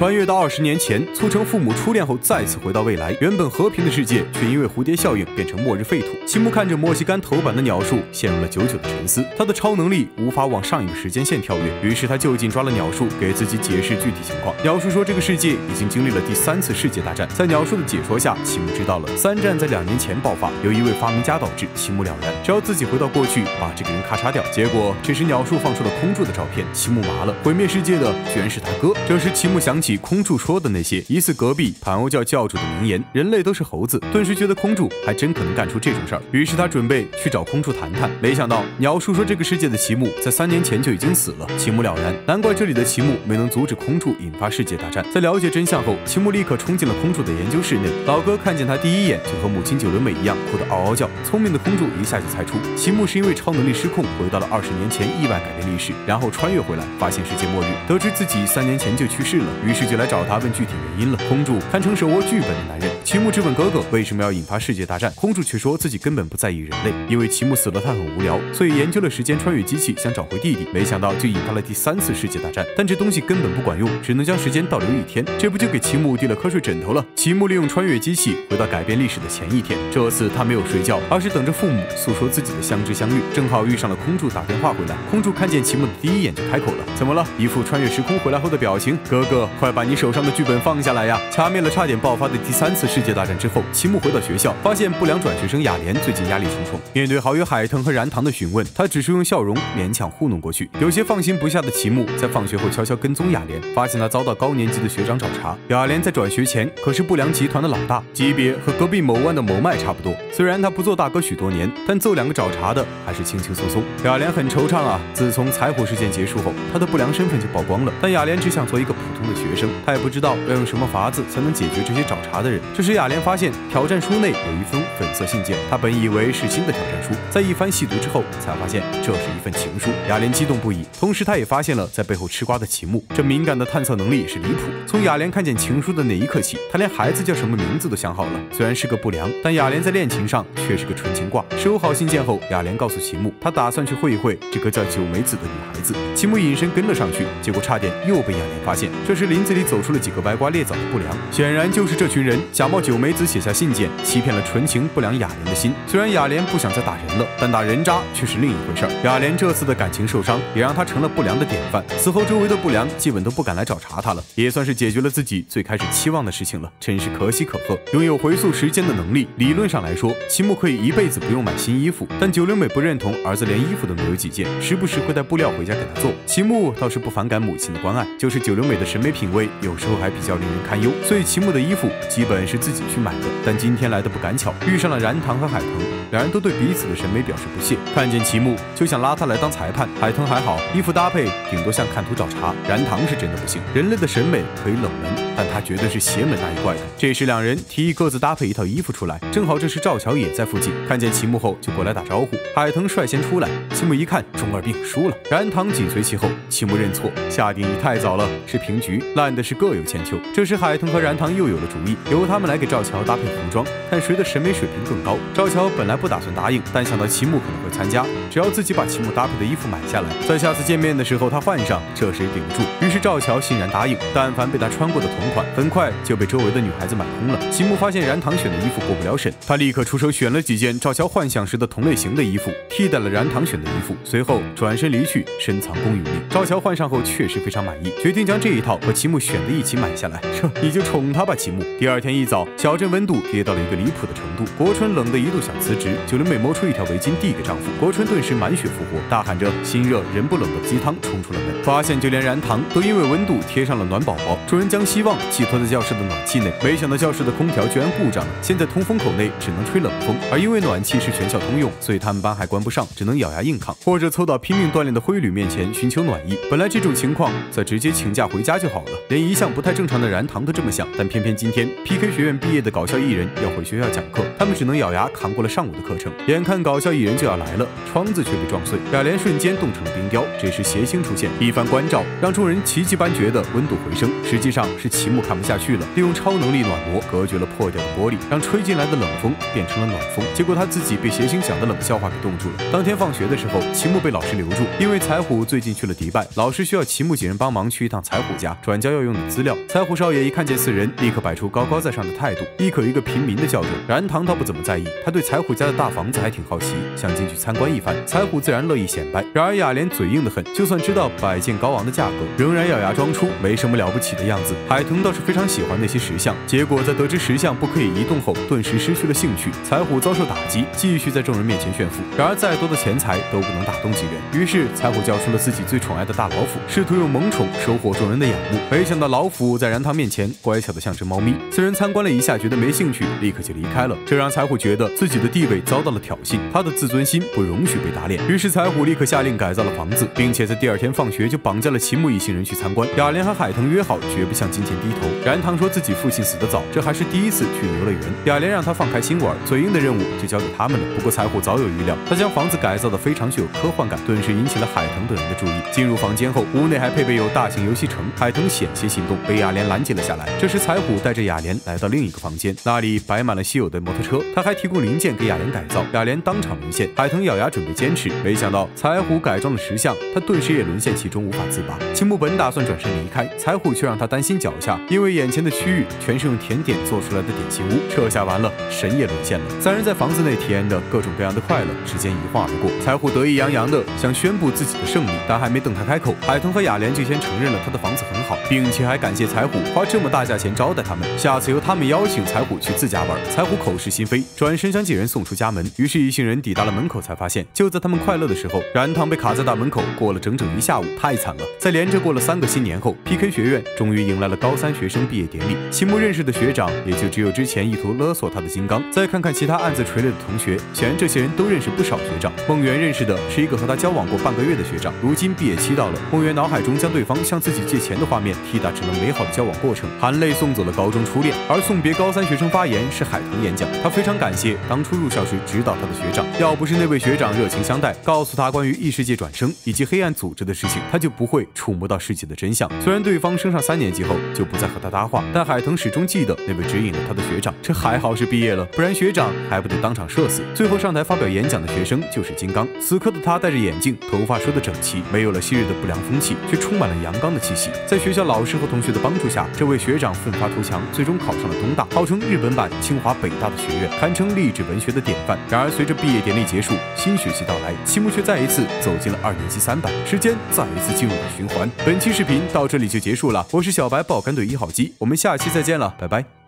穿越到二十年前，促成父母初恋后再次回到未来。原本和平的世界，却因为蝴蝶效应变成末日废土。齐木看着墨西干头版的鸟树，陷入了久久的沉思。他的超能力无法往上一个时间线跳跃，于是他就近抓了鸟树，给自己解释具体情况。鸟树说，这个世界已经经历了第三次世界大战。在鸟树的解说下，齐木知道了三战在两年前爆发，由一位发明家导致，齐木了然。只要自己回到过去，把这个人咔嚓掉。结果这时鸟树放出了空柱的照片，齐木麻了，毁灭世界的居然是他哥。这时齐木想起空柱说的那些疑似隔壁盘欧教教主的名言：“人类都是猴子。”顿时觉得空柱还真可能干出这种事儿。于是他准备去找空柱谈谈。没想到鸟叔说这个世界的齐木在三年前就已经死了。齐木了然，难怪这里的齐木没能阻止空柱引发世界大战。在了解真相后，齐木立刻冲进了空柱的研究室内。老哥看见他第一眼就和母亲九流美一样哭得嗷嗷叫。聪明的空柱一下就猜出齐木是因为超能力失控回到了二十年前，意外改变历史，然后穿越回来发现世界末日，得知自己三年前就去世了，于是就来找他问具体原因了。空柱堪称手握剧本的男人。齐木质问哥哥为什么要引发世界大战，空柱却说自己根本不在意人类，因为齐木死了他很无聊，所以研究了时间穿越机器想找回弟弟，没想到就引发了第三次世界大战。但这东西根本不管用，只能将时间倒流一天，这不就给齐木递了瞌睡枕头了？齐木利用穿越机器回到改变历史的前一天，这次他没有睡觉，而是等着父母诉说自己的相知相遇，正好遇上了空柱打电话回来。空柱看见齐木的第一眼就开口了：“怎么了？”一副穿越时空回来后的表情。哥哥，快把你手上的剧本放下来呀！掐灭了差点爆发的第三次世。界大战之后，齐木回到学校，发现不良转学生雅莲最近压力重重。面对好友海腾和燃堂的询问，他只是用笑容勉强糊弄过去。有些放心不下的齐木，在放学后悄悄跟踪雅莲，发现他遭到高年级的学长找茬。雅莲在转学前可是不良集团的老大，级别和隔壁某万的某麦差不多。虽然他不做大哥许多年，但揍两个找茬的还是轻轻松松。雅莲很惆怅啊，自从柴火事件结束后，他的不良身份就曝光了。但雅莲只想做一个普通的学学生，他也不知道要用什么法子才能解决这些找茬的人。这时。雅莲发现挑战书内有一封粉色信件，她本以为是新的挑战书，在一番细读之后，才发现这是一份情书。雅莲激动不已，同时她也发现了在背后吃瓜的齐木，这敏感的探测能力也是离谱。从雅莲看见情书的那一刻起，她连孩子叫什么名字都想好了。虽然是个不良，但雅莲在恋情上却是个纯情挂。收好信件后，雅莲告诉齐木，她打算去会一会这个叫九美子的女孩子。齐木隐身跟了上去，结果差点又被雅莲发现。这时林子里走出了几个歪瓜裂枣的不良，显然就是这群人假冒。九美子写下信件，欺骗了纯情不良雅莲的心。虽然雅莲不想再打人了，但打人渣却是另一回事儿。雅莲这次的感情受伤，也让她成了不良的典范。此后，周围的不良基本都不敢来找茬她了，也算是解决了自己最开始期望的事情了。真是可喜可贺。拥有回溯时间的能力，理论上来说，齐木可以一辈子不用买新衣服。但九流美不认同儿子连衣服都没有几件，时不时会带布料回家给他做。齐木倒是不反感母亲的关爱，就是九流美的审美品味有时候还比较令人堪忧，所以齐木的衣服基本是自。己去买的，但今天来的不赶巧，遇上了燃堂和海豚，两人都对彼此的审美表示不屑。看见齐木就想拉他来当裁判。海腾还好，衣服搭配顶多像看图找茬。燃堂是真的不行，人类的审美可以冷门。但他绝对是邪门那一怪的。这时两人提议各自搭配一套衣服出来，正好这时赵乔也在附近，看见齐木后就过来打招呼。海腾率先出来，齐木一看中二病输了，燃堂紧随其后。齐木认错，下定义太早了，是平局，烂的是各有千秋。这时海腾和燃堂又有了主意，由他们来给赵乔搭配服装，看谁的审美水平更高。赵乔本来不打算答应，但想到齐木可能会参加，只要自己把齐木搭配的衣服买下来，在下次见面的时候他换上，这谁顶得住？于是赵乔欣然答应。但凡被他穿过的同款。很快就被周围的女孩子买空了。齐木发现然堂选的衣服过不了审，他立刻出手选了几件赵乔幻想时的同类型的衣服，替代了然堂选的衣服，随后转身离去，深藏功与名。赵乔换上后确实非常满意，决定将这一套和齐木选的一起买下来。这你就宠他吧，齐木。第二天一早，小镇温度跌到了一个离谱的程度，国春冷得一度想辞职。九灵美摸出一条围巾递给丈夫，国春顿时满血复活，大喊着“心热人不冷”的鸡汤冲出了门，发现就连燃糖都因为温度贴上了暖宝宝。主人将希望。寄托在教室的暖气内，没想到教室的空调居然故障了。现在通风口内只能吹冷风，而因为暖气是全校通用，所以他们班还关不上，只能咬牙硬抗，或者凑到拼命锻炼的灰旅面前寻求暖意。本来这种情况，再直接请假回家就好了。连一向不太正常的燃堂都这么想，但偏偏今天 PK 学院毕业的搞笑艺人要回学校讲课，他们只能咬牙扛过了上午的课程。眼看搞笑艺人就要来了，窗子却被撞碎，雅莲瞬间冻成了冰雕。这时谐星出现，一番关照让众人奇迹般觉得温度回升。实际上是齐木看不下去了，利用超能力暖膜隔绝了破掉的玻璃，让吹进来的冷风变成了暖风。结果他自己被谐星讲的冷笑话给冻住了。当天放学的时候，齐木被老师留住，因为彩虎最近去了迪拜，老师需要齐木几人帮忙去一趟彩虎家转交要用的资料。彩虎少爷一看见四人，立刻摆出高高在上的态度，一口一个平民的叫着。然堂倒不怎么在意，他对彩虎家的大房子还挺好奇，想进去参观一番。彩虎自然乐意显摆，然而雅莲嘴硬的很，就算知道百件高昂的价格，仍然咬牙装出没什么了不起的样子。海腾倒是非常喜欢那些石像，结果在得知石像不可以移动后，顿时失去了兴趣。彩虎遭受打击，继续在众人面前炫富，然而再多的钱财都不能打动几人。于是彩虎叫出了自己最宠爱的大老虎，试图用萌宠收获众人的仰慕。没想到老虎在然堂面前乖巧的像只猫咪。四人参观了一下，觉得没兴趣，立刻就离开了。这让彩虎觉得自己的地位遭到了挑衅，他的自尊心不容许被打脸。于是彩虎立刻下令改造了房子，并且在第二天放学就绑架了齐木一行人去参观。雅莲和海腾约好绝不向金钱低头。然堂说自己父亲死得早，这还是第一次去游乐园。雅莲让他放开心玩，嘴硬的任务就交给他们了。不过彩虎早有预料，他将房子改造的非常具有科幻感，顿时引起了海腾等人的注意。进入房间后，屋内还配备有大型游戏城，海腾险些心动，被雅莲拦截了下来。这时彩虎带着雅莲来到另一个房间，那里摆满了稀有的摩托车，他还提供零件给雅莲改造。雅莲当场沦陷，海腾咬牙准备坚持，没想到彩虎改装了石像，他顿时也沦陷其中，无法自拔。青木本打算转身离开，彩虎却让他担心脚下，因为眼前的区域全是用甜点做出来的点心屋。这下完了，神也沦陷了。三人在房子内体验的各种各样的快乐，时间一晃而过。彩虎得意洋洋的想宣布自己的胜利，但还没等他开口，海腾和雅莲就先承认了他的房子很好，并且还感谢彩虎花这么大价钱招待他们，下次由他们邀请彩虎去自家玩。彩虎口是心非，转身将几人送出出家门。于是一行人抵达了门口，才发现就在他们快乐的时候，燃堂被卡在大门口，过了整整一下午，太惨了。在连着过了三个新年后，PK 学院终于迎来了高三学生毕业典礼。齐木认识的学长也就只有之前意图勒索他的金刚。再看看其他暗自垂泪的同学，显然这些人都认识不少学长。梦圆认识的是一个和他交往过半个月的学长，如今毕业期到了，梦圆脑海中将对方向自己借钱的画面替代成了美好的交往过程，含泪送走了高中初恋。而送别高三学生发言是海棠演讲，他非常感谢当初入校时指导他的学长，要不是那位学长热情相待，告诉他关于异世界转生以及黑暗组织的事情，他就不会触摸到世界的真相。虽然对方升上三年级后就不再和他搭话，但海腾始终记得那位指引了他的学长。这还好是毕业了，不然学长还不得当场射死。最后上台发表演讲的学生就是金刚，此刻的他戴着眼镜，头发梳得整齐，没有了昔日的不良风气，却充满了阳刚的气息。在学校老师和同学的帮助下，这位学长奋发图强，最终考上了东大，号称日本版清华北大的学院，堪称励志文学的典范。然而随着毕业典礼结束，新学期到来，期木却再一次走进了二年级三班，时间再一次进入了循环。本期视频到这里就结束了，我是小白爆肝队一号机，我们下期再见了，拜拜。